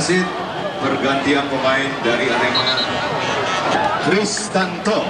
Wasit pergantian pemain dari Arema Kristanto.